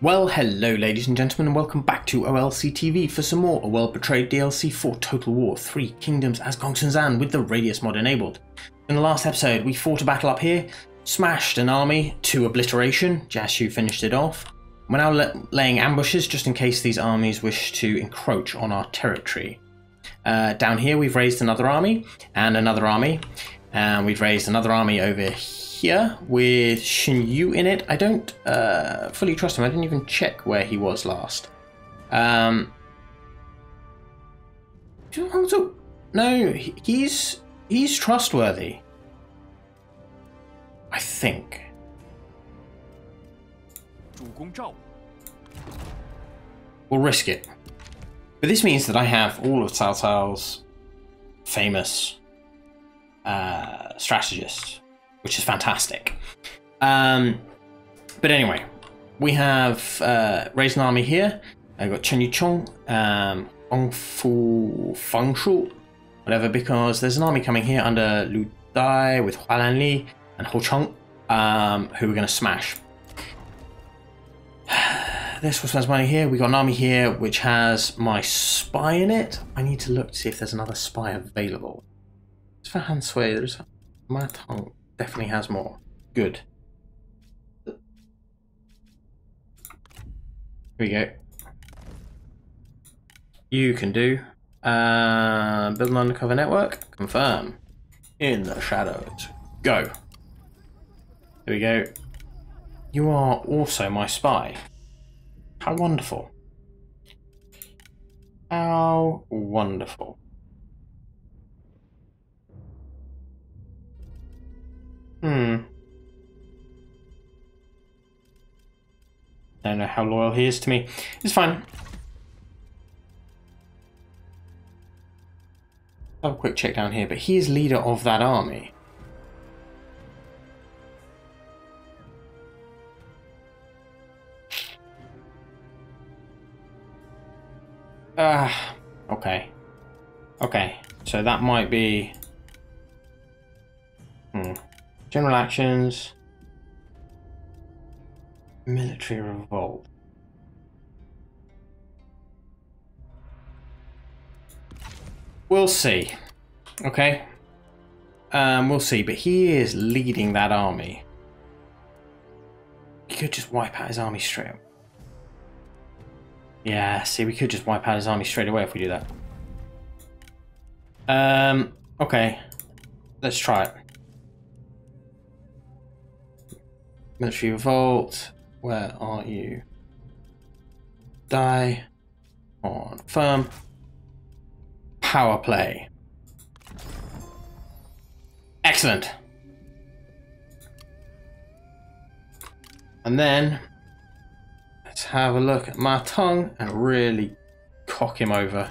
Well, hello ladies and gentlemen and welcome back to OLC TV for some more A World Betrayed DLC for Total War 3 Kingdoms as Gongsun Zan with the Radious mod enabled. In the last episode we fought a battle up here, smashed an army to obliteration, Jia Xu finished it off. We're now laying ambushes just in case these armies wish to encroach on our territory. Uh, down here we've raised another army and another army and we've raised another army over here with Xun Yu in it. I don't uh, fully trust him. I didn't even check where he was last. Um, no, he's he's trustworthy. I think. We'll risk it. But this means that I have all of Cao Cao's famous uh, strategists which is fantastic. Um, but anyway, we have uh, raised an army here. I've got Chen Yuchong, um, Ong Fu Feng Shu, whatever, because there's an army coming here under Lu Dai with Hualan Li and Ho Chong, um, who we're going to smash. this was spends money here. We got an army here which has my spy in it. I need to look to see if there's another spy available. It's for Han Sui. There's Ma Tong. Definitely has more. Good. Here we go. You can do. Uh, build an undercover network. Confirm. In the shadows. Go. Here we go. You are also my spy. How wonderful. How wonderful. Hmm. I don't know how loyal he is to me. It's fine. Have a quick check down here, but he is leader of that army. Ah, uh, okay. Okay, so that might be... Hmm. General actions. Military revolt. We'll see. Okay. Um, we'll see. But he is leading that army. He could just wipe out his army straight away. Yeah, see, we could just wipe out his army straight away if we do that. Um, okay. Let's try it. Military Revolt, where are you? Die on firm. Power play. Excellent. And then let's have a look at my tongue and really cock him over.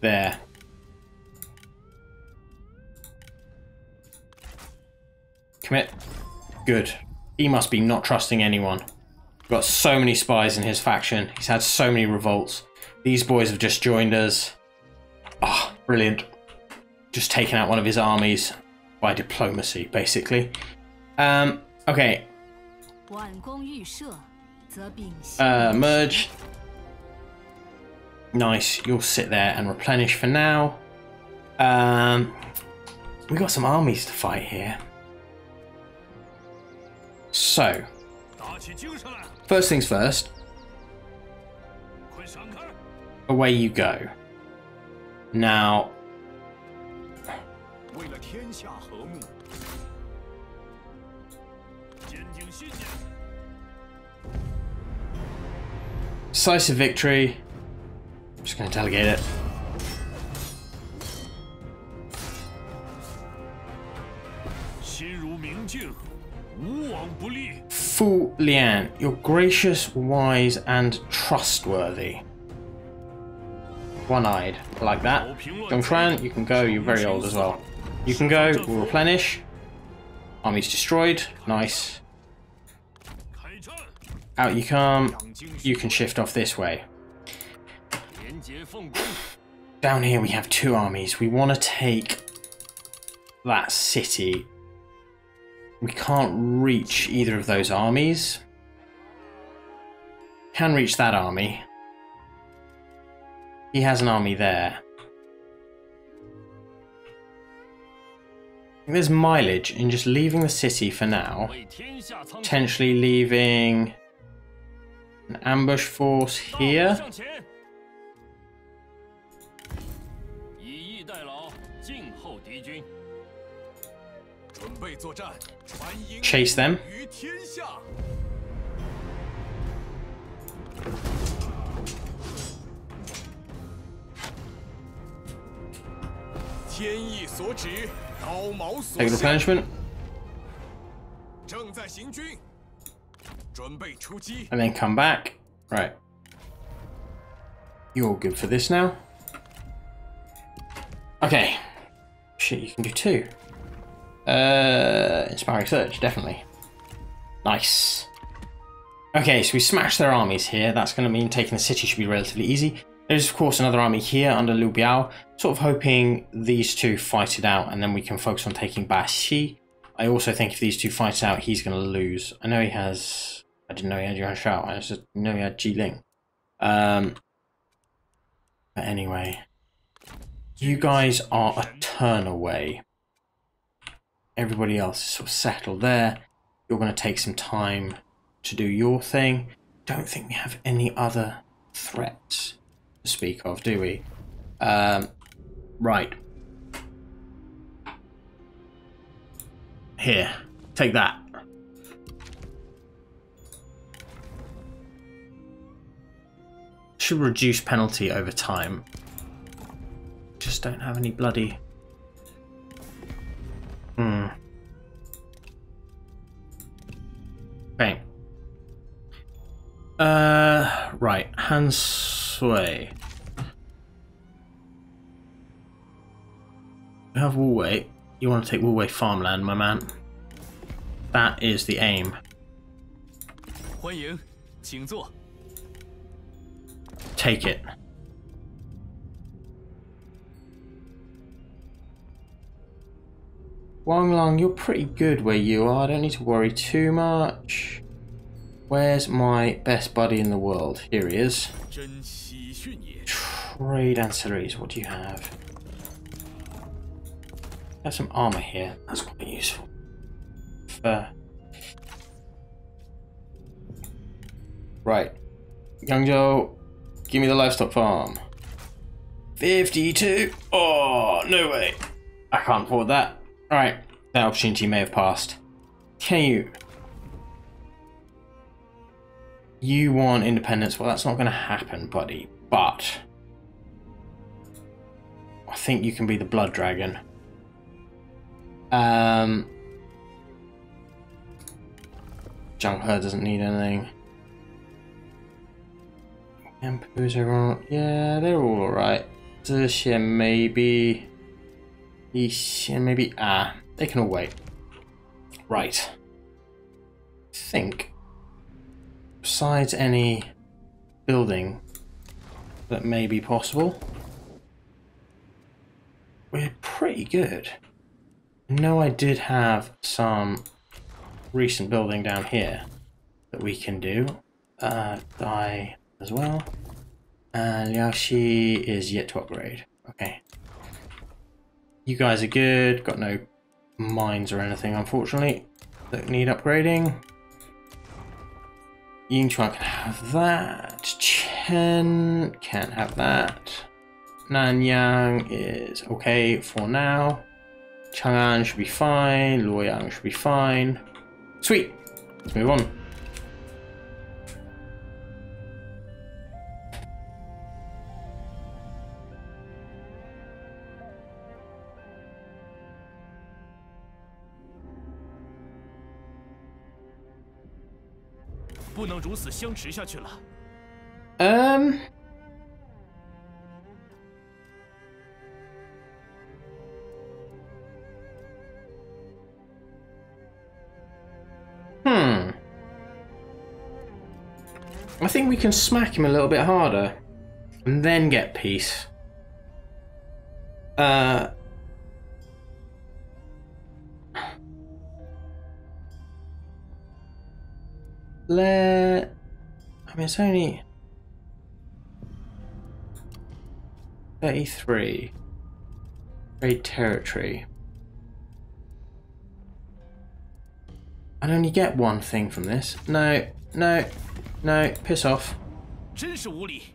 There. Commit. Good. He must be not trusting anyone. Got so many spies in his faction. He's had so many revolts. These boys have just joined us. Ah, oh, brilliant. Just taken out one of his armies by diplomacy, basically. Um, okay. Uh, merge. Nice. You'll sit there and replenish for now. Um, we got some armies to fight here. So, first things first, away you go. Now, decisive victory. I'm just going to delegate it. Fu Lian, you're gracious, wise, and trustworthy. One-eyed, like that. Zhongshan, you can go, you're very old as well. You can go, we'll replenish. Army's destroyed, nice. Out you come, you can shift off this way. Down here we have two armies. We want to take that city we can't reach either of those armies. can reach that army. He has an army there. There's mileage in just leaving the city for now. Potentially leaving an ambush force here. Chase them. Take replenishment. And then come back. Right. You're all good for this now. Okay. Shit, you can do two. Uh, inspiring search, definitely. Nice. Okay, so we smashed their armies here. That's going to mean taking the city should be relatively easy. There's, of course, another army here under Liu Biao. Sort of hoping these two fight it out and then we can focus on taking Baxi. I also think if these two fight out, he's going to lose. I know he has... I didn't know he had Yuan Shao. I just know he had Ji Ling. Um, but anyway, you guys are a turn away. Everybody else is sort of settled there. You're going to take some time to do your thing. Don't think we have any other threats to speak of, do we? Um, right. Here, take that. Should reduce penalty over time. Just don't have any bloody... Hmm. Okay. Uh, right. Han Sui. You have Wuwei. You want to take Wuwei farmland, my man. That is the aim. Take it. Wang Lang, you're pretty good where you are. I don't need to worry too much. Where's my best buddy in the world? Here he is. Trade ancillaries, what do you have? Have some armor here. That's quite useful. Fair. Right. Yangzhou, give me the livestock farm. 52. Oh, no way. I can't afford that. Alright, that opportunity may have passed. Can you... You want independence? Well, that's not going to happen, buddy. But... I think you can be the Blood Dragon. Um... Zheng He doesn't need anything. Emperor's everyone... Yeah, they're all alright. Zixie maybe... And maybe ah, they can all wait. Right. I think besides any building that may be possible, we're pretty good. No, I did have some recent building down here that we can do. Uh, die as well. And Liaoxi is yet to upgrade. Okay. You guys are good. Got no mines or anything, unfortunately. Don't need upgrading. Yingchuan can have that. Chen can't have that. Nanyang is okay for now. Chang'an should be fine. Luoyang should be fine. Sweet. Let's move on. 不能如此相持下去了。Um. Hmm. I think we can smack him a little bit harder and then get peace. Uh, Let mean, it's only 33 trade territory. I'd only get one thing from this. No, no, no, piss off. 真是无礼！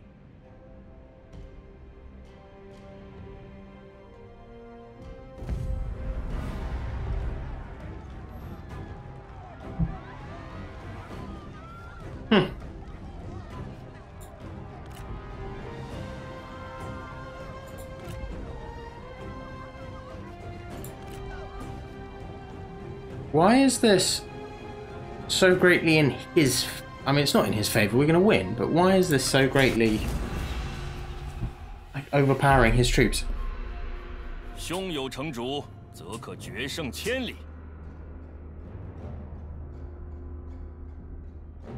Why is this so greatly in his... I mean, it's not in his favour, we're going to win, but why is this so greatly like, overpowering his troops? 胸有成竹，则可决胜千里。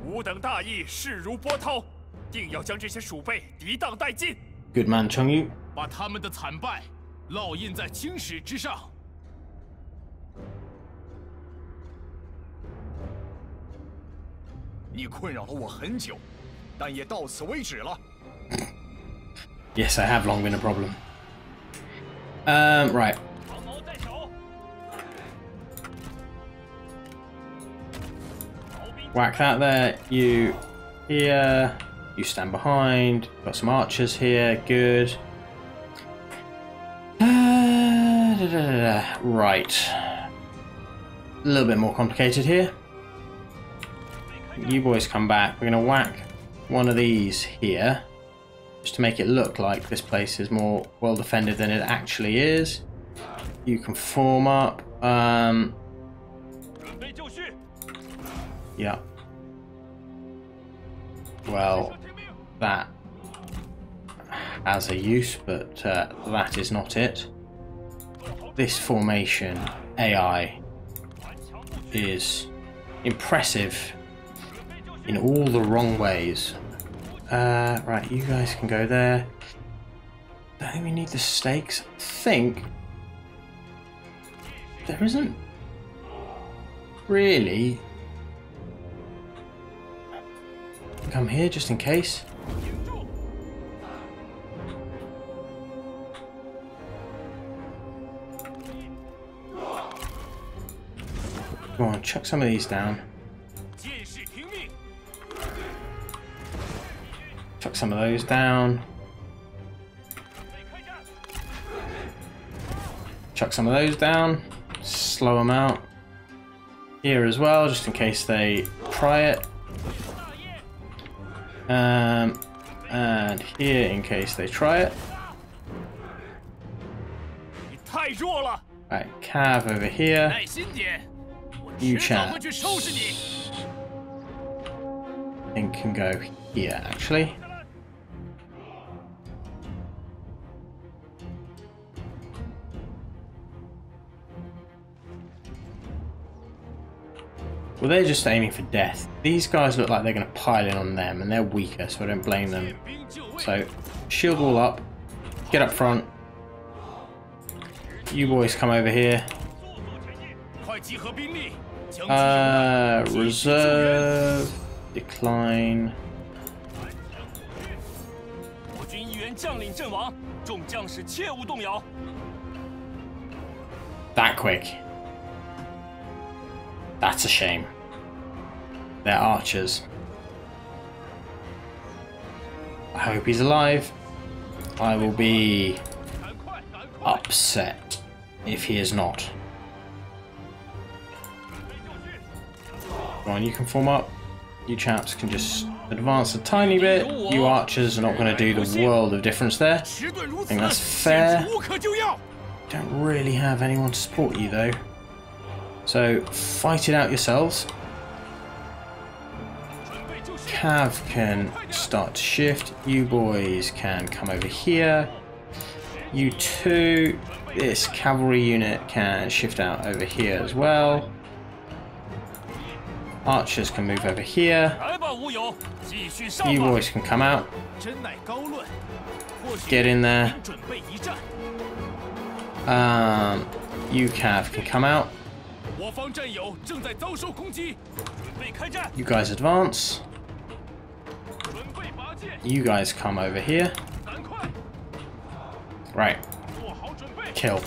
吾等大义势如波涛，定要将这些鼠辈涤荡殆尽， Good man, Chong Yu. 把他们的惨败烙印在青史之上。 你困扰了我很久，但也到此为止了。 Yes, I have long been a problem. Um, right. 长矛在手， Whack that there. You here. You stand behind. Got some archers here. Good. Uh, da, da, da, da. Right. A little bit more complicated here. you boys come back. We're going to whack one of these here just to make it look like this place is more well defended than it actually is. You can form up. Um, yeah. Well, that has a use, but uh, that is not it. This formation AI is impressive in all the wrong ways. Uh, right, you guys can go there. Don't think we need the stakes. I think there isn't really. Come here just in case. Go on, chuck some of these down. Chuck some of those down. Chuck some of those down. Slow them out. Here as well, just in case they pry it. Um, and here in case they try it. Right, Cav over here. You chat. It can go here, actually. Well, they're just aiming for death. These guys look like they're going to pile in on them, and they're weaker, so I don't blame them. So, shield wall up. Get up front. You boys come over here. Uh, reserve. Decline. That quick. That's a shame their archers. I hope he's alive. I will be upset if he is not. Come on, you can form up. You chaps can just advance a tiny bit. You archers are not going to do the world of difference there. I think that's fair. Don't really have anyone to support you though. So fight it out yourselves. Cav can start to shift. You boys can come over here. You two, this cavalry unit can shift out over here as well. Archers can move over here. You boys can come out. Get in there. Um, you Cav can come out. You guys advance you guys come over here. Right. Kill.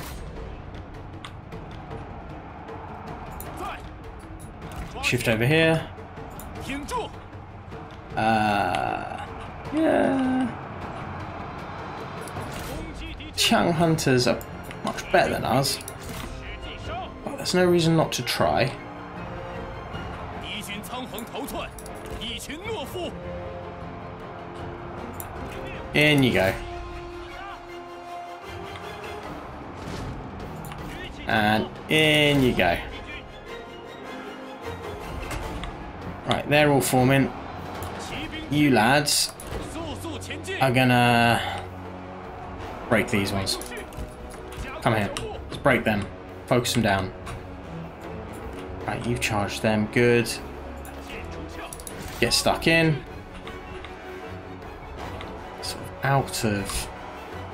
Shift over here. Uh, yeah. Qiang hunters are much better than us. But there's no reason not to try. In you go. And in you go. Right, they're all forming. You lads are gonna break these ones. Come here. Let's break them. Focus them down. Right, you've charged them. Good. Get stuck in out of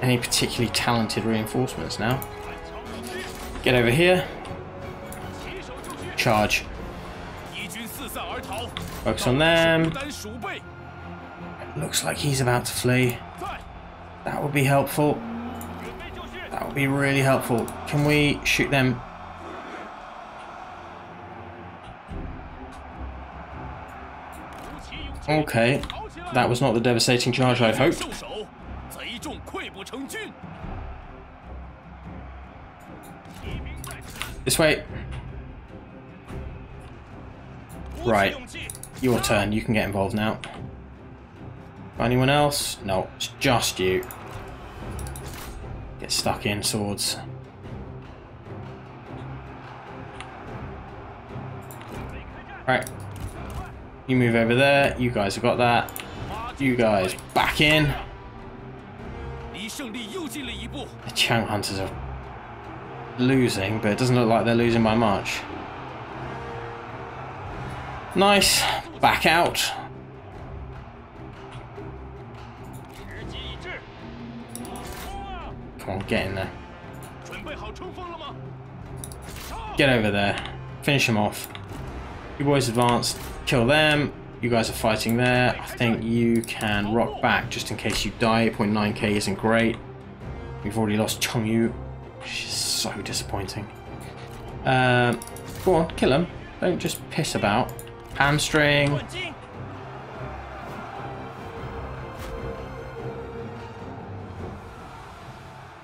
any particularly talented reinforcements now. Get over here. Charge. Focus on them. Looks like he's about to flee. That would be helpful. That would be really helpful. Can we shoot them? Okay. That was not the devastating charge I hoped. This way. Right. Your turn. You can get involved now. Anyone else? No, it's just you. Get stuck in, swords. Right. You move over there. You guys have got that. You guys back in. The Qiang Hunters are losing, but it doesn't look like they're losing by much. Nice. Back out. Come on, get in there. Get over there. Finish him off. You boys advance. Kill them. You guys are fighting there. I think you can rock back just in case you die. 8.9k isn't great. We've already lost Chongyu. She's so disappointing. Um, go on, kill him. Don't just piss about. Hamstring.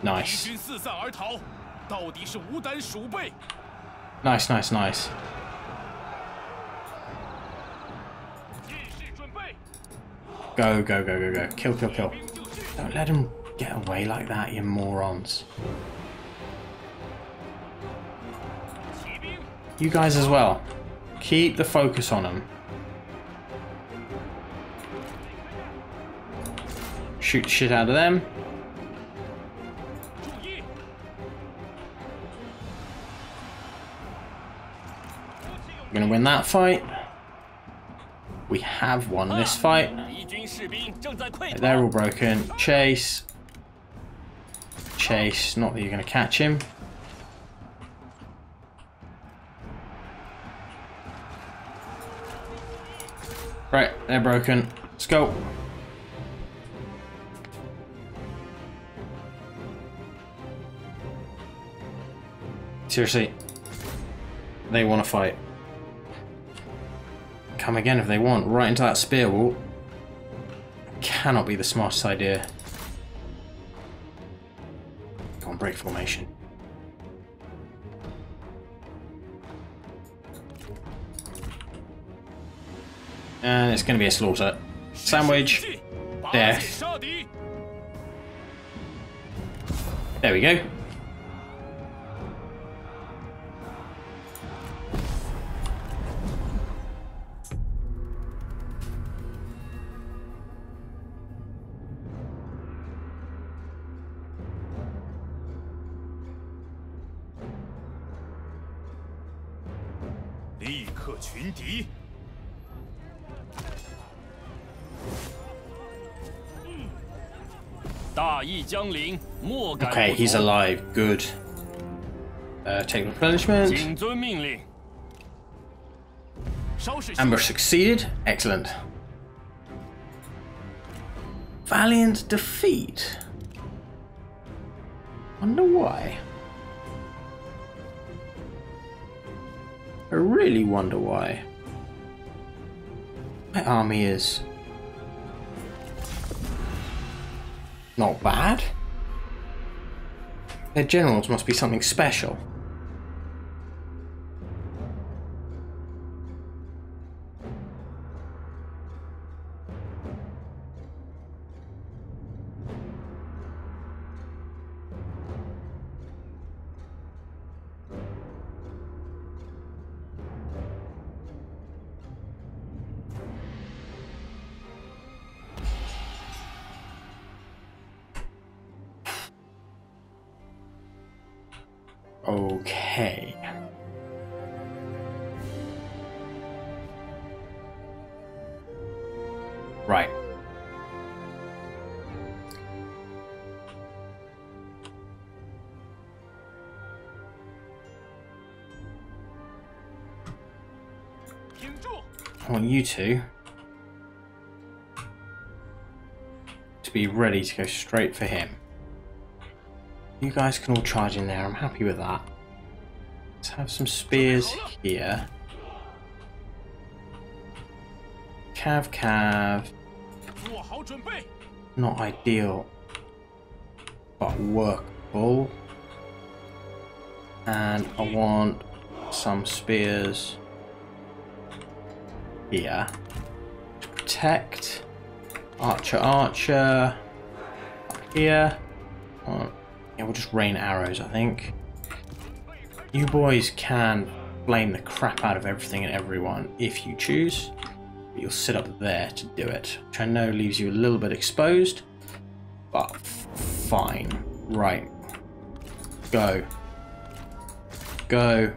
Nice. Nice, nice, nice. Go, go, go, go, go. Kill, kill, kill. Don't let him get away like that, you morons. You guys as well. Keep the focus on them. Shoot shit out of them. We're gonna win that fight. We have won this fight. They're all broken. Chase. Chase. Not that you're gonna catch him. Right, they're broken. Let's go. Seriously, they want to fight. Come again if they want, right into that spear wall. Cannot be the smartest idea. Go on, break formation. And it's going to be a slaughter. Sandwich. There. There we go. Okay, he's alive. Good. Uh, take replenishment. Amber succeeded. Excellent. Valiant defeat. Wonder why. I really wonder why. My army is not bad. Their generals must be something special. You two to be ready to go straight for him. You guys can all charge in there. I'm happy with that. Let's have some spears here. Cav Cav. Not ideal, but workable. And I want some spears here. Protect. Archer, archer. Here. Oh, Yeah, we'll just rain arrows, I think. You boys can blame the crap out of everything and everyone if you choose. But you'll sit up there to do it, which I know leaves you a little bit exposed, but fine. Right. Go. Go.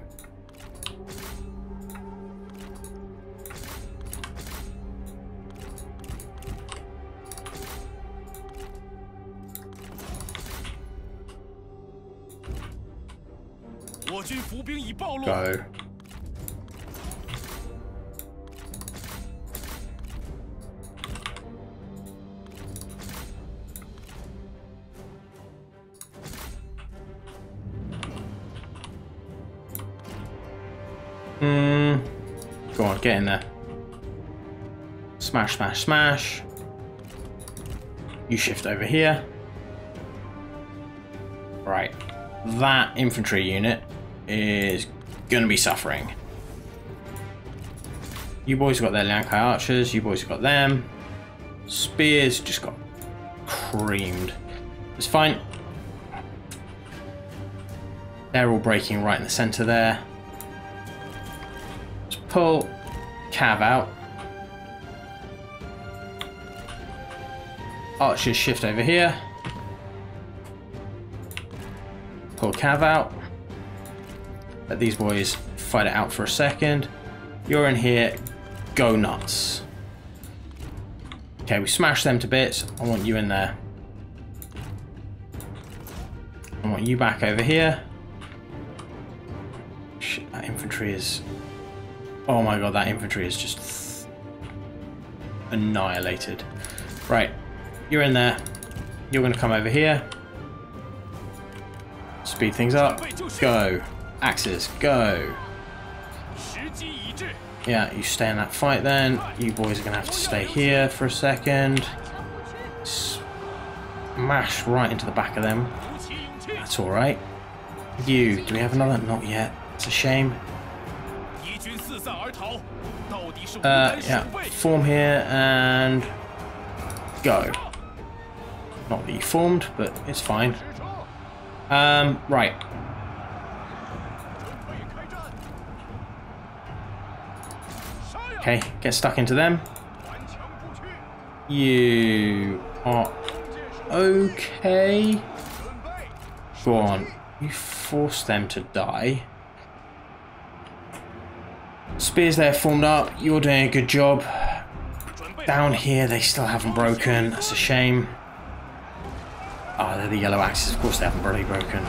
兵已暴露。 Go. Hmm. Go on, get in there. Smash, smash, smash. You shift over here. Right. That infantry unit is gonna be suffering. You boys got their Liankai archers, you boys got them. Spears just got creamed. It's fine. They're all breaking right in the center there. Let's pull Cav out. Archers shift over here. Pull Cav out. Let these boys fight it out for a second. You're in here. Go nuts. Okay, we smash them to bits. I want you in there. I want you back over here. Shit, that infantry is... Oh my god, that infantry is just... annihilated. Right, you're in there. You're going to come over here. Speed things up. Go. Axes, go! Yeah, you stay in that fight then. You boys are going to have to stay here for a second. Smash right into the back of them. That's alright. You, do we have another? Not yet. It's a shame. Uh, yeah, form here and go. Not that you formed, but it's fine. Um, right. Okay, get stuck into them. You are okay. Go on. You force them to die. Spears there formed up. You're doing a good job. Down here, they still haven't broken. That's a shame. Ah, oh, they're the yellow axes. Of course, they haven't really broken.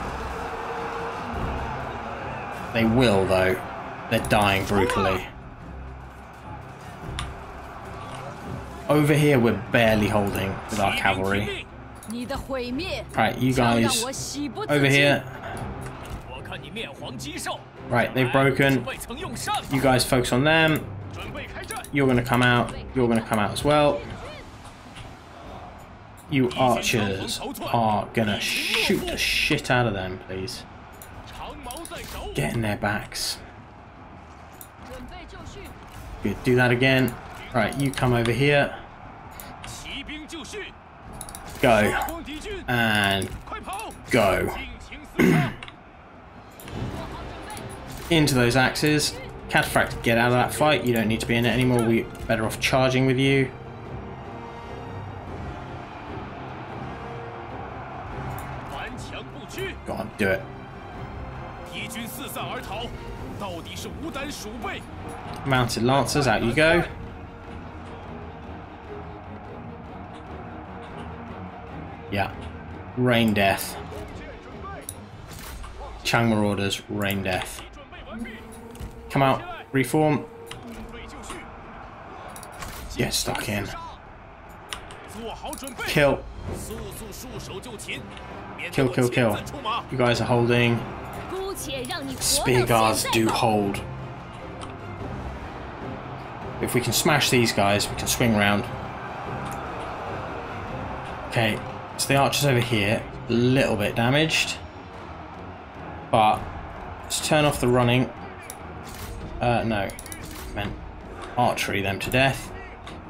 They will, though. They're dying brutally. Over here, we're barely holding with our cavalry. Right, you guys, over here. Right, they've broken. You guys focus on them. You're going to come out. You're going to come out as well. You archers are going to shoot the shit out of them, please. Get in their backs. Good, do that again. Right, you come over here. Go. And go. Into those axes. Cataphract, get out of that fight. You don't need to be in it anymore. We're better off charging with you. Go on, do it. Mounted Lancers, out you go. Yeah. Rain Death. Qiang Marauders, Rain Death. Come out. Reform. Get stuck in. Kill. Kill, kill, kill. You guys are holding. Spear guards do hold. If we can smash these guys, we can swing round. Okay, so the archer's over here, a little bit damaged. But let's turn off the running. Uh, no, meant archery them to death.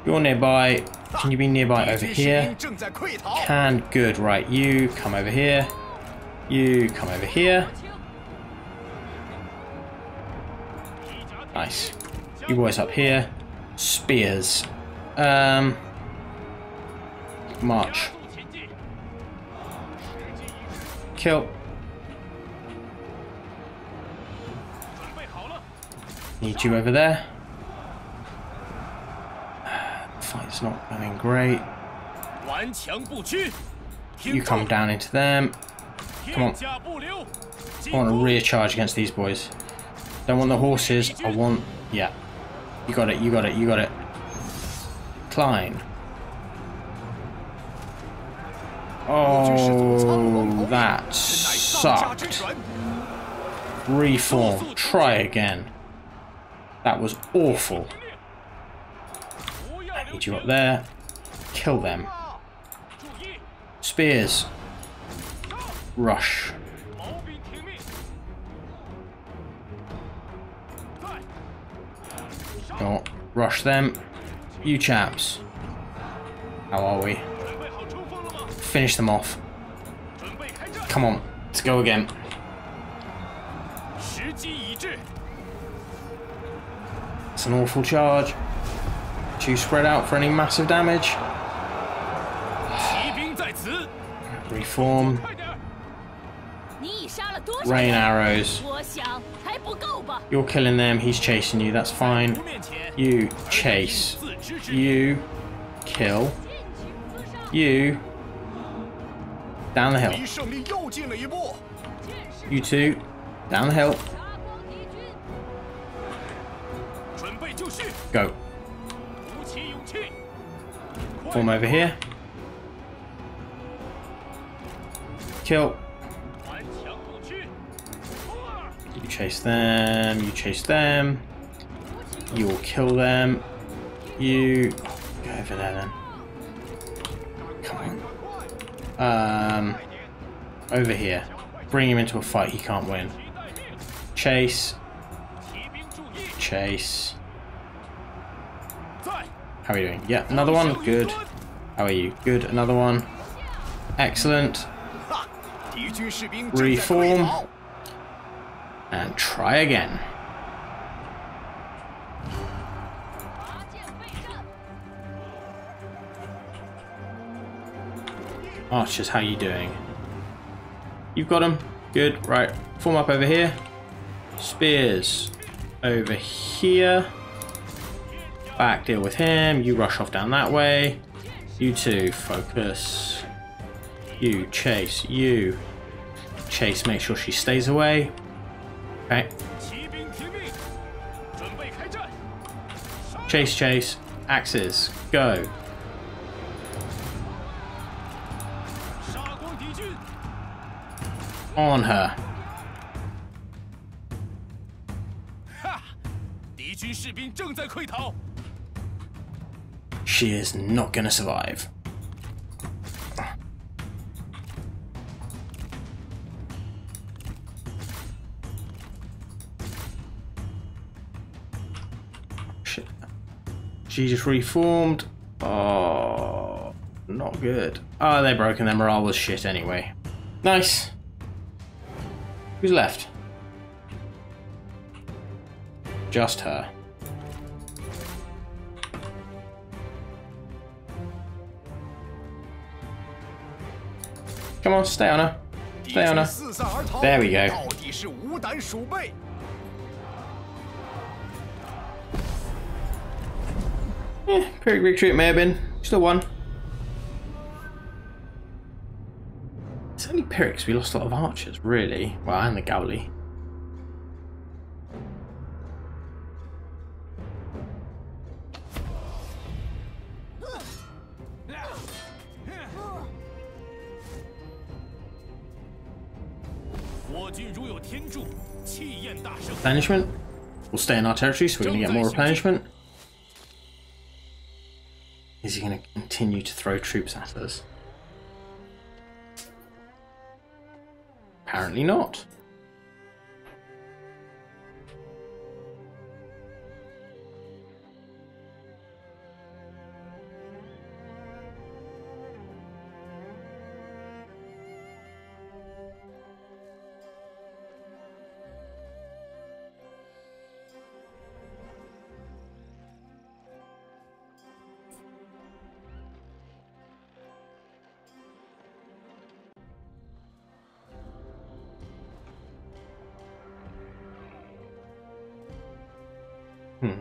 You're nearby. Can you be nearby over here? Can, good, right. You come over here. You come over here. Nice. You boys up here. Spears. Um, march. kill. Need you over there. Fight's not going great. You come down into them. Come on. I want a rear charge against these boys. Don't want the horses. I want... Yeah. You got it, you got it, you got it. Klein. Oh, that sucked. Reform. Try again. That was awful. I need you up there. Kill them. Spears. Rush. Don't rush them. You chaps. How are we? finish them off. Come on, let's go again. It's an awful charge. Too spread out for any massive damage. Reform. Rain arrows. You're killing them, he's chasing you, that's fine. You chase. You kill. You down the hill. You two. Down the hill. Go. Form over here. Kill. You chase them, you chase them. You will kill them. You go over there then. Come on. Um, over here. Bring him into a fight he can't win. Chase. Chase. How are you doing? Yeah, another one. Good. How are you? Good. Another one. Excellent. Reform. And try again. Archers, how you doing? You've got them? Good. Right. Form up over here. Spears over here. Back, deal with him. You rush off down that way. You two, focus. You, chase. You, chase. Make sure she stays away. Okay. Chase, chase. Axes. Go. on her. She is not gonna survive. Shit. She just reformed. Oh, not good. Oh, they're broken. their morale was shit anyway. Nice. Who's left? Just her. Come on, stay on her. Stay on her. There we go. Yeah, pretty retreat may have been. Still one. Pyrrics, we lost a lot of archers, really. Well, and the galley. Replenishment. We'll stay in our territory so we're going to get more replenishment. Is he going to continue to throw troops at us? Apparently not. Hmm.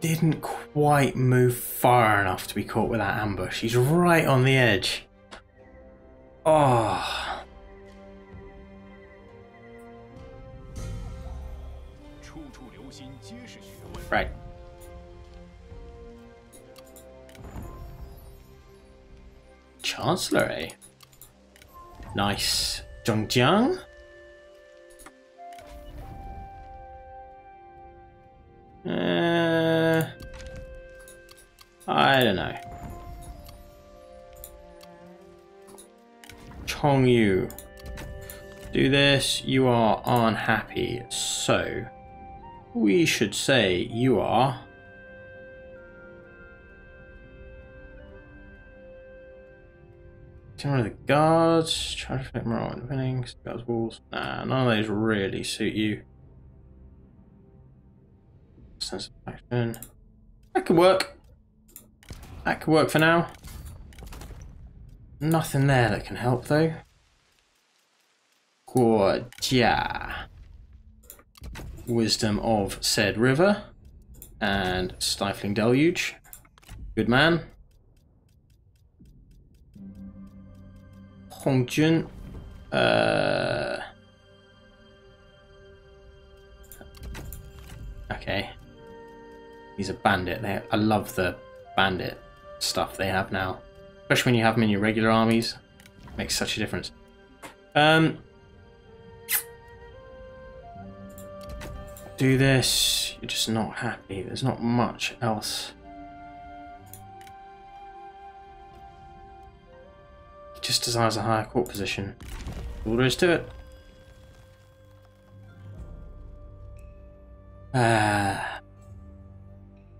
Didn't quite move far enough to be caught with that ambush. He's right on the edge. Oh. Right. Chancellor, eh? Nice. Zhongjiang? Yu. Do this. You are unhappy. So, we should say you are. General of the guards, try to fit morale and winning, guards walls. Nah, none of those really suit you. Sense of action. That could work. That could work for now. Nothing there that can help though. Guo Jia. Wisdom of said river. And stifling deluge. Good man. Hongjun. Uh. Okay. He's a bandit. They, I love the bandit stuff they have now, especially when you have them in your regular armies. Makes such a difference. Um. Do this. You're just not happy. There's not much else. He just desires a higher court position. All there is to it. Ah.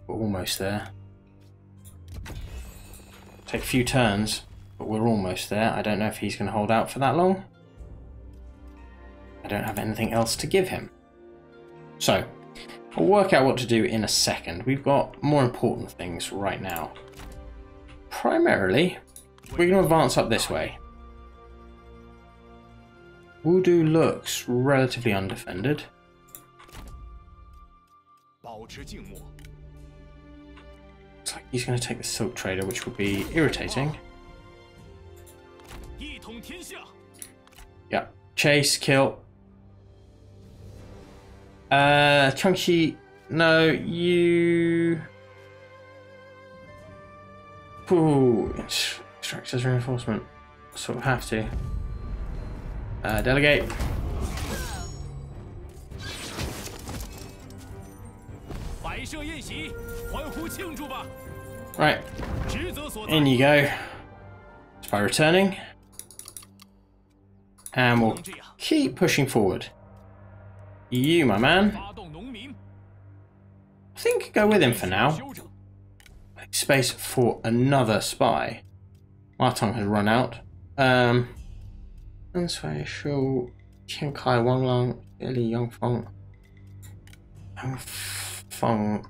We're almost there. Take a few turns, but we're almost there. I don't know if he's going to hold out for that long. I don't have anything else to give him. So, I'll work out what to do in a second. We've got more important things right now. Primarily, we're going to advance up this way. Wudu looks relatively undefended. Looks like he's going to take the Silk Trader, which would be irritating. Yeah, chase, kill, uh, Chunky, no, you. Ooh, extract as reinforcement. Sort of have to. Uh, delegate. Right. In you go. Just by returning. And we'll keep pushing forward. You, my man. I think go with him for now. Make space for another spy. My time has run out. Um, and so I show Kim Kai Wang Lang, Feng,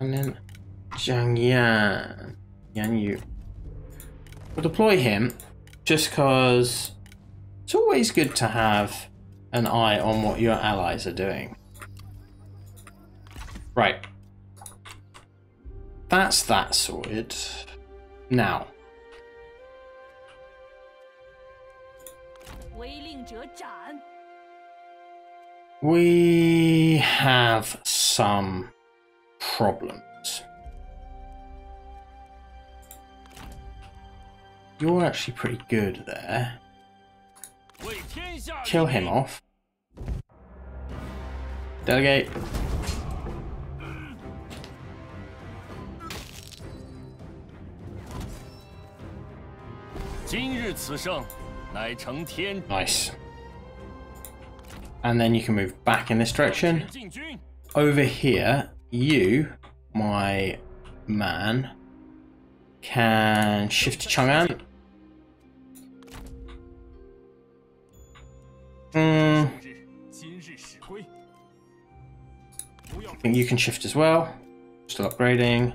and then Jiang Yan, Yan Yu. We'll deploy him just because it's always good to have an eye on what your allies are doing. Right. That's that sorted. Now. We have some problems. You're actually pretty good there. Kill him off. Delegate. Nice. And then you can move back in this direction. Over here, you, my man, can shift to Chang'an. Hmm. think you can shift as well. Still upgrading.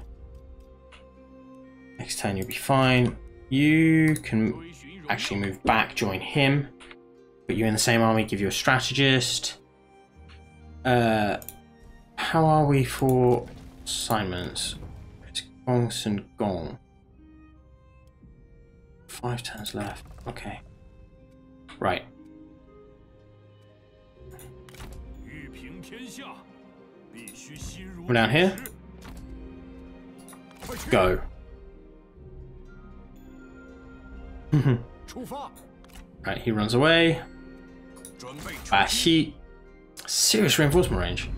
Next turn you'll be fine. You can actually move back, join him. Put you in the same army, give you a strategist. Uh, how are we for assignments? It's Gongsun Gong. Five turns left. Okay. Right. Come down here. Go. right, he runs away. Ah, he Serious reinforcement range.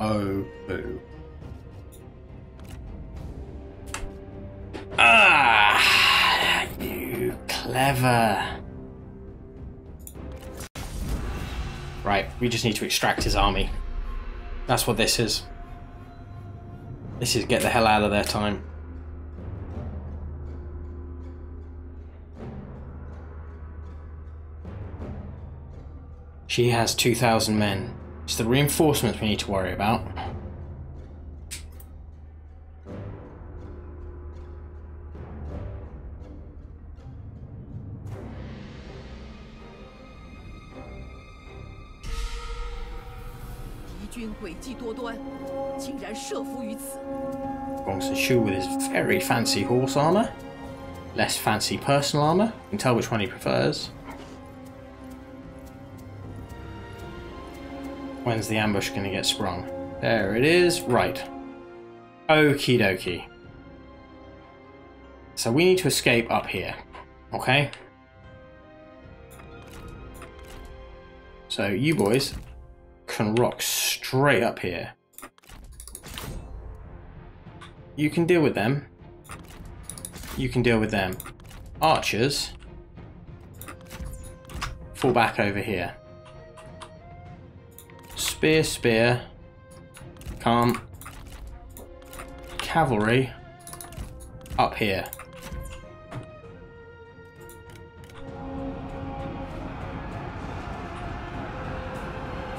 Oh, boo. Ah, you clever. Right, we just need to extract his army. That's what this is. This is get the hell out of their time. She has 2,000 men. It's the reinforcements we need to worry about. Gongsun Xu with his very fancy horse armor. Less fancy personal armor. You can tell which one he prefers. When's the ambush going to get sprung? There it is. Right. Okie dokie. So we need to escape up here. Okay? So you boys can rock straight up here. You can deal with them. You can deal with them. Archers. Fall back over here. Spear, spear. Calm. Cavalry. Up here.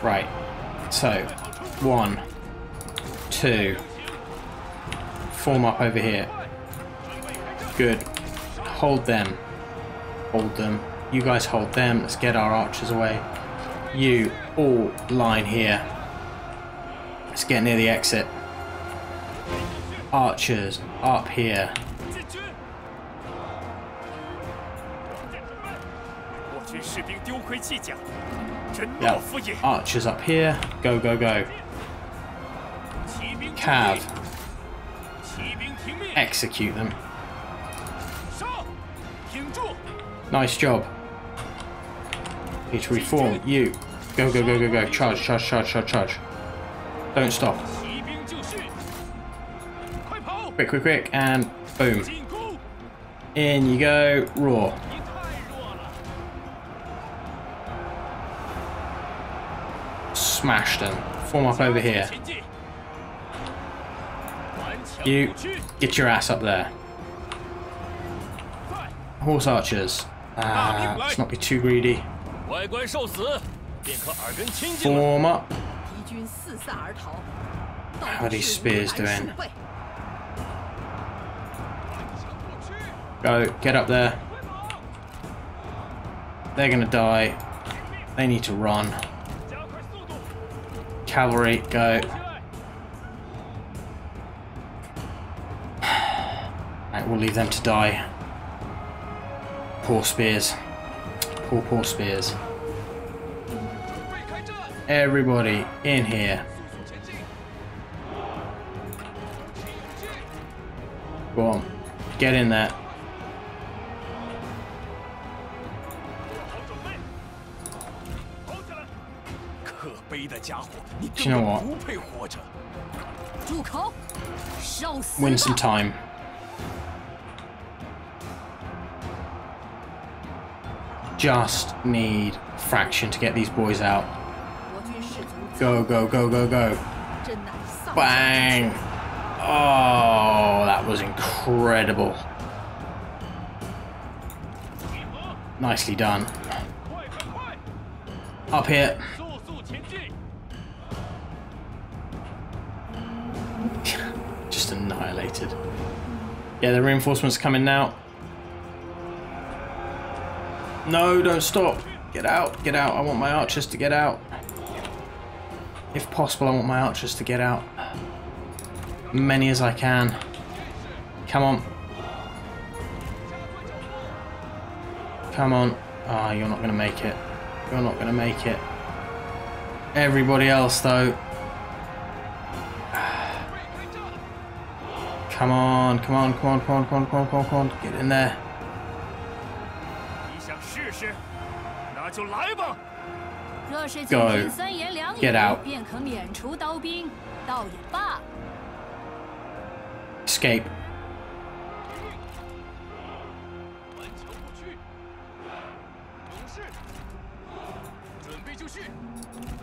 Right. So, one, two. Form up over here. Good. Hold them. Hold them. You guys hold them. Let's get our archers away. You all line here. Let's get near the exit. Archers up here. Yeah. Archers up here. Go, go, go. Have Execute them. Nice job. Need to reform. You. Go, go, go, go, go. Charge, charge, charge, charge, charge. Don't stop. Quick, quick, quick. And boom. In you go. Raw. Smash them. Form up over here. You, get your ass up there. Horse archers. Uh, let's not be too greedy. Form up. How are these spears doing? Go, get up there. They're gonna die. They need to run. Cavalry, go. We'll leave them to die. Poor spears. Poor, poor spears. Everybody in here. Go on. Get in there. Do you know what? Win some time. just need Fraction to get these boys out. Go, go, go, go, go. Bang! Oh, that was incredible. Nicely done. Up here. Just annihilated. Yeah, the reinforcements coming now. No, don't stop. Get out, get out. I want my archers to get out. If possible, I want my archers to get out. Many as I can. Come on. Come on. Ah, you're not going to make it. You're not going to make it. Everybody else, though. Come on, come on, come on, come on, come on, come on, come on, come on. Get in there. Go. 今天三言两语 Get out. 便可免除刀兵，倒也罢。 Escape. 顽强不屈。勇士，准备就绪，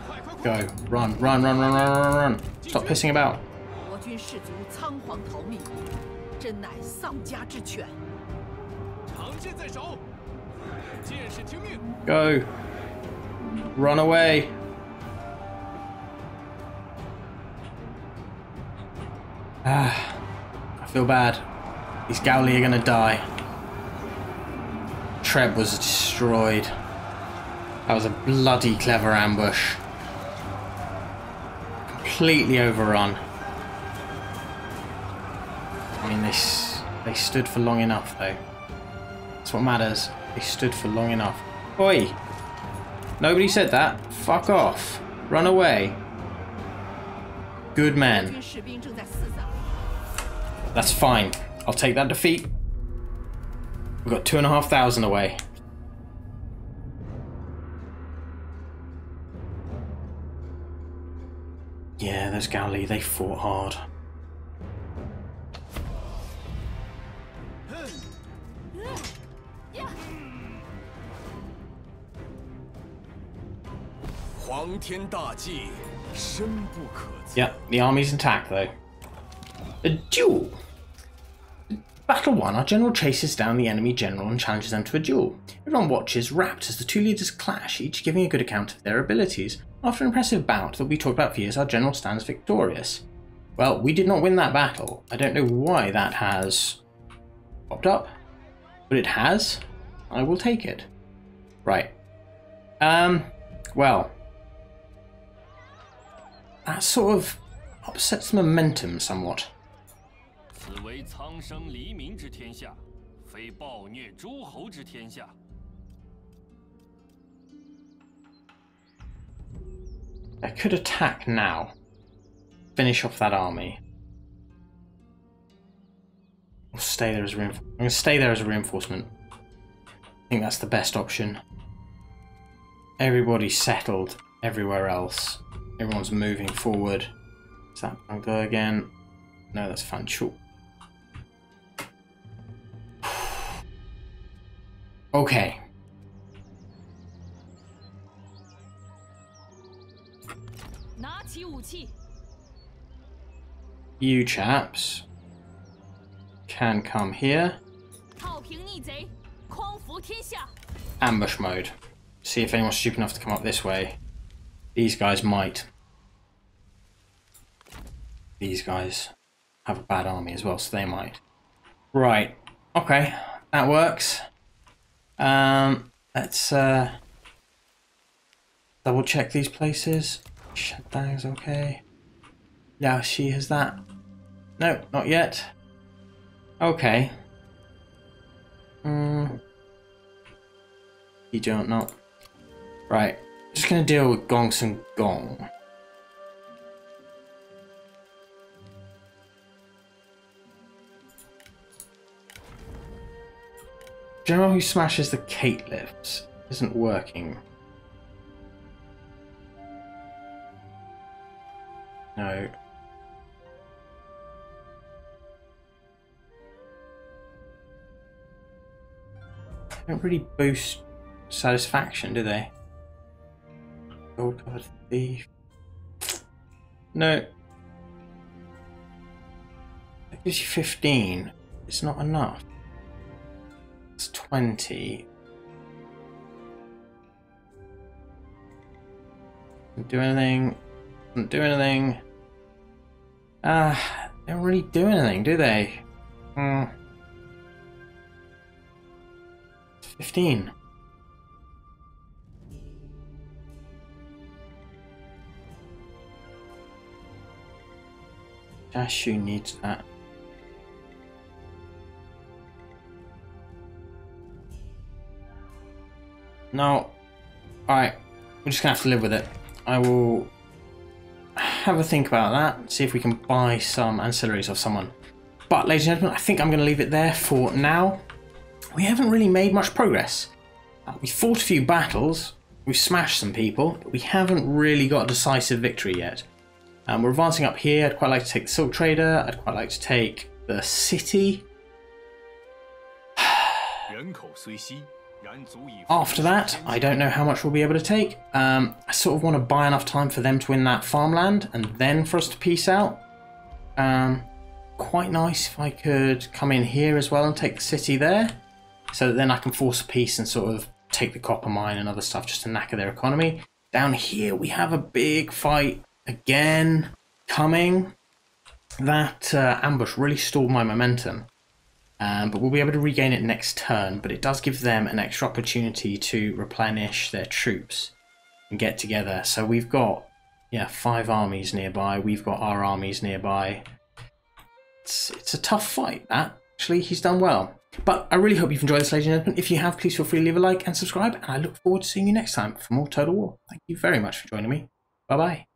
快快 Go. 快！ Run, run, run, run, run, run, run. Stop pissing about. 国军士卒仓皇逃命，真乃丧家之犬。长剑在手，剑士听命。 Go. Run away. Ah, I feel bad. These Gowli are gonna die. Treb was destroyed. That was a bloody clever ambush. Completely overrun. I mean, they they stood for long enough, though. That's what matters. They stood for long enough. Oi! Nobody said that. Fuck off. Run away. Good man. That's fine. I'll take that defeat. We've got two and a half thousand away. Yeah, there's Galley. They fought hard. Yep, the army's intact though. A duel. Battle 1, our general chases down the enemy general and challenges them to a duel. Everyone watches, rapt as the two leaders clash, each giving a good account of their abilities. After an impressive bout that we talked about for years, our general stands victorious. Well, we did not win that battle. I don't know why that has popped up, but it has. I will take it. Right. Um, well, that sort of upsets the momentum somewhat. 此为苍生黎民之天下，非暴虐诸侯之天下。 I could attack now. finish off that army. Or stay there as a reinforcement. I'm going to stay there as a reinforcement. I think that's the best option. Everybody's settled everywhere else. Everyone's moving forward. Is that go again? No, that's Fanchul. okay. You chaps can come here. Ambush mode. See if anyone's stupid enough to come up this way. These guys might. These guys have a bad army as well, so they might. Right. Okay, that works. Um, let's uh, double check these places. Shutdown's okay. Yeah, she has that. No, not yet. Okay. Hmm. You don't know. Right. Just gonna deal with Gongsun Gong. General who smashes the Kate lifts isn't working. No. Don't really boost satisfaction, do they? Gold god, thief. No. That gives you 15. It's not enough. It's 20. Doesn't do anything. Doesn't do anything. Ah, they don't really do anything, do they? Hmm. 15. Jia Xu needs that. No. Alright. We're just gonna have to live with it. I will have a think about that, see if we can buy some ancillaries of someone. But, ladies and gentlemen, I think I'm going to leave it there for now. We haven't really made much progress. Uh, we fought a few battles, we've smashed some people, we haven't really got a decisive victory yet. Um, we're advancing up here. I'd quite like to take the Silk Trader. I'd quite like to take the city. After that, I don't know how much we'll be able to take. Um, I sort of want to buy enough time for them to win that farmland and then for us to peace out. Um, quite nice if I could come in here as well and take the city there. So that then I can force a peace and sort of take the copper mine and other stuff just to knacker their economy. Down here we have a big fight again coming. That uh, ambush really stalled my momentum. Um, but we'll be able to regain it next turn. But it does give them an extra opportunity to replenish their troops and get together. So we've got, yeah, five armies nearby. We've got our armies nearby. It's, it's a tough fight, that. Actually, he's done well. But I really hope you've enjoyed this, ladies and gentlemen. If you have, please feel free to leave a like and subscribe. And I look forward to seeing you next time for more Total War. Thank you very much for joining me. Bye bye.